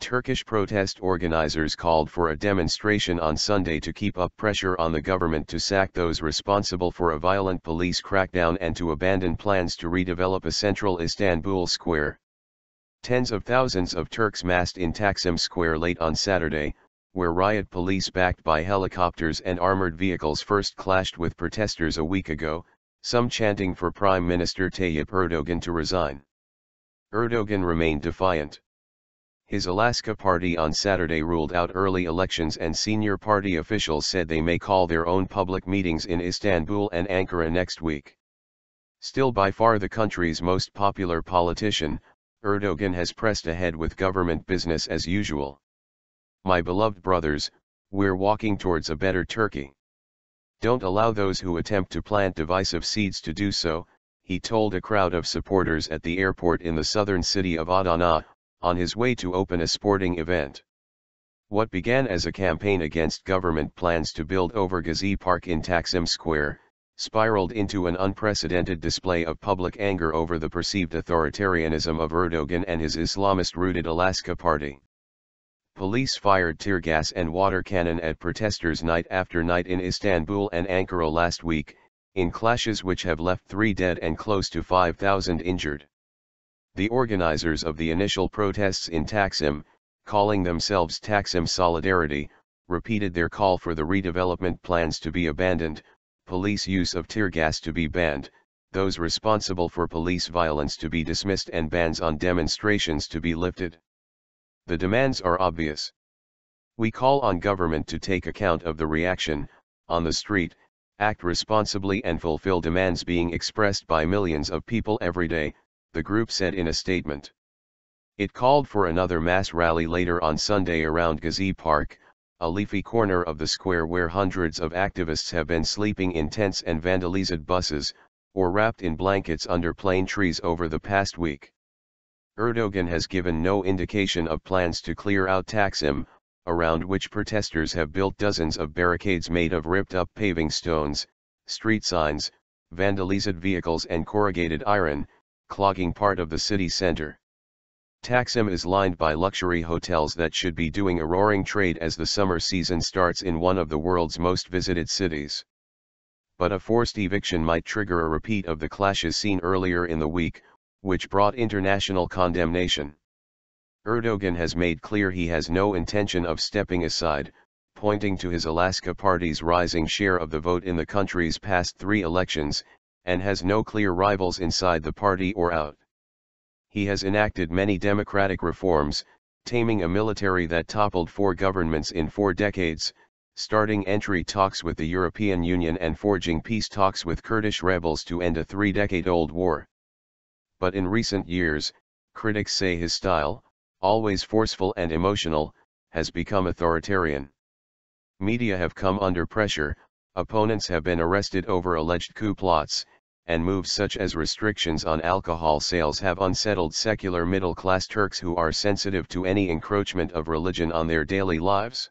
Turkish protest organizers called for a demonstration on Sunday to keep up pressure on the government to sack those responsible for a violent police crackdown and to abandon plans to redevelop a central Istanbul square. Tens of thousands of Turks massed in Taksim Square late on Saturday, where riot police backed by helicopters and armored vehicles first clashed with protesters a week ago, some chanting for Prime Minister Tayyip Erdogan to resign. Erdogan remained defiant. His AK party on Saturday ruled out early elections and senior party officials said they may call their own public meetings in Istanbul and Ankara next week. Still by far the country's most popular politician, Erdogan has pressed ahead with government business as usual. My beloved brothers, we're walking towards a better Turkey. Don't allow those who attempt to plant divisive seeds to do so, he told a crowd of supporters at the airport in the southern city of Adana, on his way to open a sporting event. What began as a campaign against government plans to build over Gezi Park in Taksim Square, spiraled into an unprecedented display of public anger over the perceived authoritarianism of Erdogan and his Islamist-rooted AK party. Police fired tear gas and water cannon at protesters night after night in Istanbul and Ankara last week, in clashes which have left three dead and close to 5,000 injured. The organizers of the initial protests in Taksim, calling themselves Taksim Solidarity, repeated their call for the redevelopment plans to be abandoned, police use of tear gas to be banned, those responsible for police violence to be dismissed and bans on demonstrations to be lifted. The demands are obvious. We call on government to take account of the reaction, on the street, act responsibly and fulfill demands being expressed by millions of people every day, the group said in a statement. It called for another mass rally later on Sunday around Gezi Park, a leafy corner of the square where hundreds of activists have been sleeping in tents and vandalized buses, or wrapped in blankets under plane trees over the past week. Erdogan has given no indication of plans to clear out Taksim, around which protesters have built dozens of barricades made of ripped-up paving stones, street signs, vandalized vehicles and corrugated iron, clogging part of the city center. Taksim is lined by luxury hotels that should be doing a roaring trade as the summer season starts in one of the world's most visited cities. But a forced eviction might trigger a repeat of the clashes seen earlier in the week, which brought international condemnation. Erdogan has made clear he has no intention of stepping aside, pointing to his AK party's rising share of the vote in the country's past three elections, and has no clear rivals inside the party or out. He has enacted many democratic reforms, taming a military that toppled four governments in four decades, starting entry talks with the European Union and forging peace talks with Kurdish rebels to end a three-decade-old war. But in recent years, critics say his style, always forceful and emotional, has become authoritarian. Media have come under pressure, opponents have been arrested over alleged coup plots, and moves such as restrictions on alcohol sales have unsettled secular middle-class Turks who are sensitive to any encroachment of religion on their daily lives.